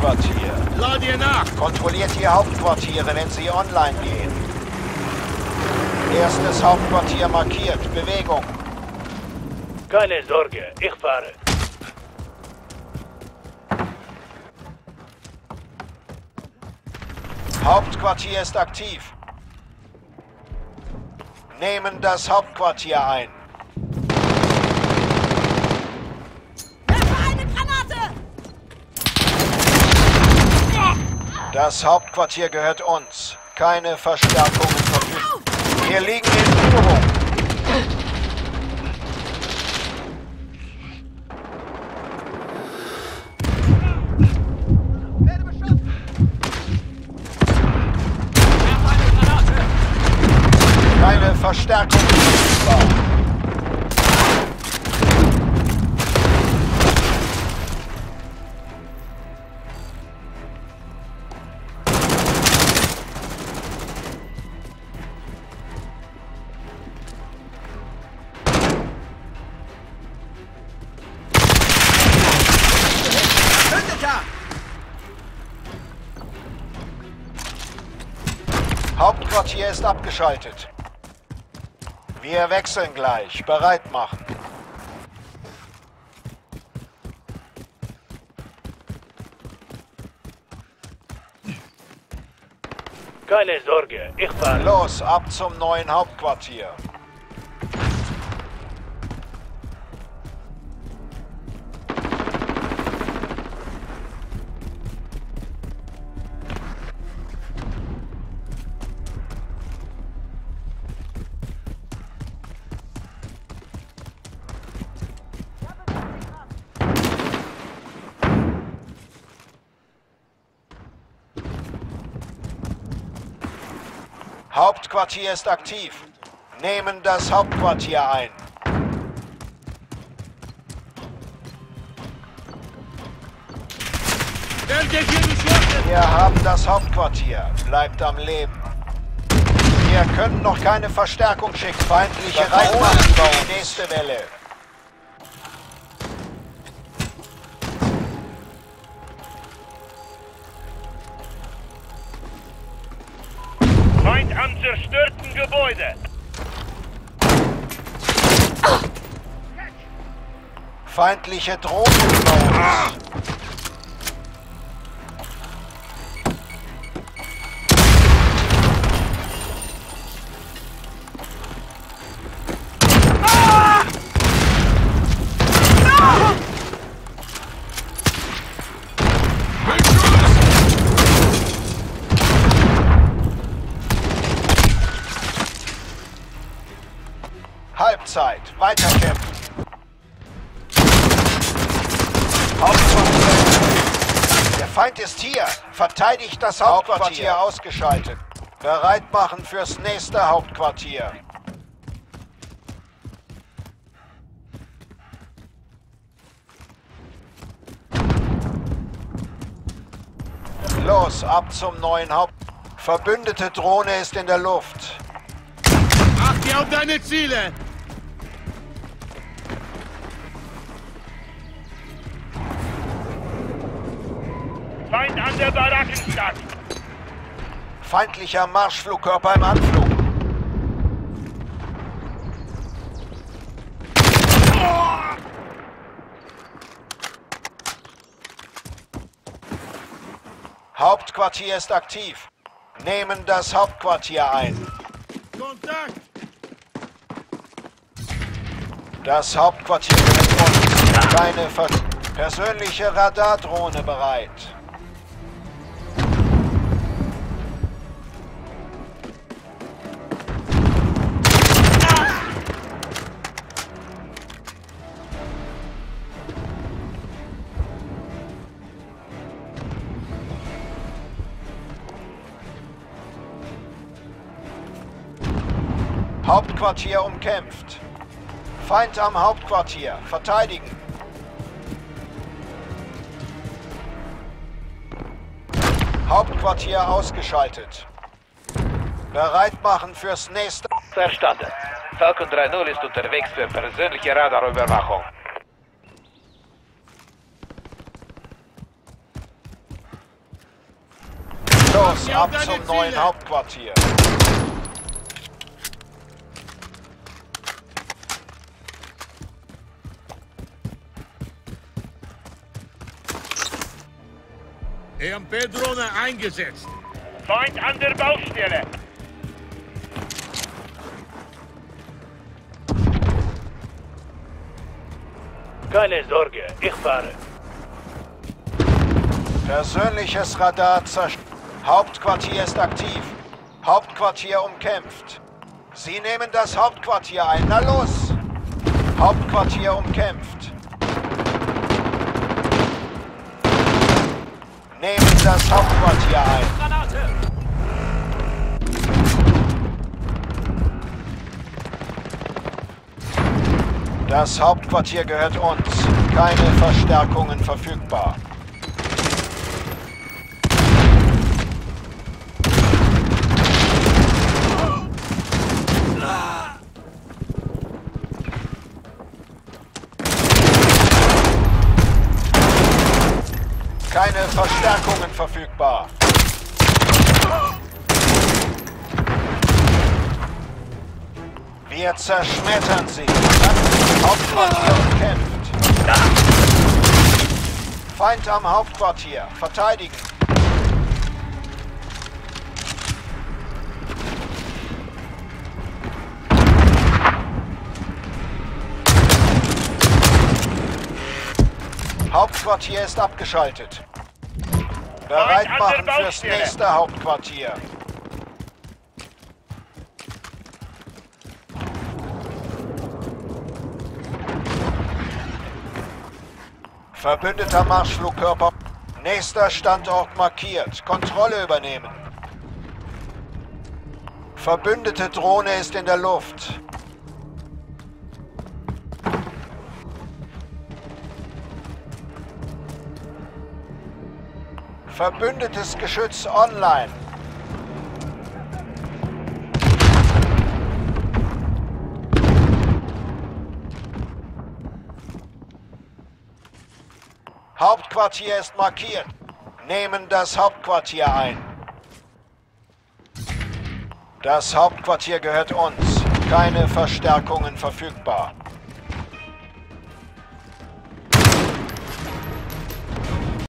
Hauptquartier. Lad ihr nach! Kontrolliert die Hauptquartiere, wenn sie online gehen. Erstes Hauptquartier markiert. Bewegung. Keine Sorge, ich fahre. Hauptquartier ist aktiv. Nehmen das Hauptquartier ein. Das Hauptquartier gehört uns. Keine Verstärkungen verfügbar. Wir liegen in Führung. Keine Verstärkung verfügbar. Hauptquartier ist abgeschaltet. Wir wechseln gleich. Bereit machen. Keine Sorge, ich fahre. Los, ab zum neuen Hauptquartier. Hauptquartier ist aktiv. Nehmen das Hauptquartier ein. Wir haben das Hauptquartier. Bleibt am Leben. Wir können noch keine Verstärkung schicken. Feindliche Reitmacht bauen. Nächste Welle. Am zerstörten Gebäude. Feindliche Drohnen Halbzeit. Weiterkämpfen. Hauptquartier. Der Feind ist hier. Verteidigt das Hauptquartier ausgeschaltet. Bereit machen fürs nächste Hauptquartier. Los, ab zum neuen Haupt... Verbündete Drohne ist in der Luft. Achte auf deine Ziele! Feind an der Barackenstadt. Feindlicher Marschflugkörper im Anflug. Hauptquartier ist aktiv. Nehmen das Hauptquartier ein. Kontakt! Das Hauptquartier uns. Keine Ver persönliche Radardrohne bereit. Hauptquartier umkämpft. Feind am Hauptquartier. Verteidigen. Hauptquartier ausgeschaltet. Bereit machen fürs nächste. Verstanden. Falcon 3.0 ist unterwegs für persönliche Radarüberwachung. Los, ab zum neuen. Hauptquartier. EMP-Drohne eingesetzt. Feind an der Baustelle. Keine Sorge, ich fahre. Persönliches Radar zerstört. Hauptquartier ist aktiv. Hauptquartier umkämpft. Sie nehmen das Hauptquartier ein. Na los! Hauptquartier umkämpft. Nehmen das Hauptquartier ein. Das Hauptquartier gehört uns. Keine Verstärkungen verfügbar. Verstärkungen verfügbar. Wir zerschmettern sie. Hauptquartier umkämpft. Feind am Hauptquartier. Verteidigen. Hauptquartier ist abgeschaltet. Bereit machen fürs nächste Hauptquartier. Verbündeter Marschflugkörper. Nächster Standort markiert. Kontrolle übernehmen. Verbündete Drohne ist in der Luft. Verbündetes Geschütz online. Hauptquartier ist markiert. Nehmen das Hauptquartier ein. Das Hauptquartier gehört uns. Keine Verstärkungen verfügbar.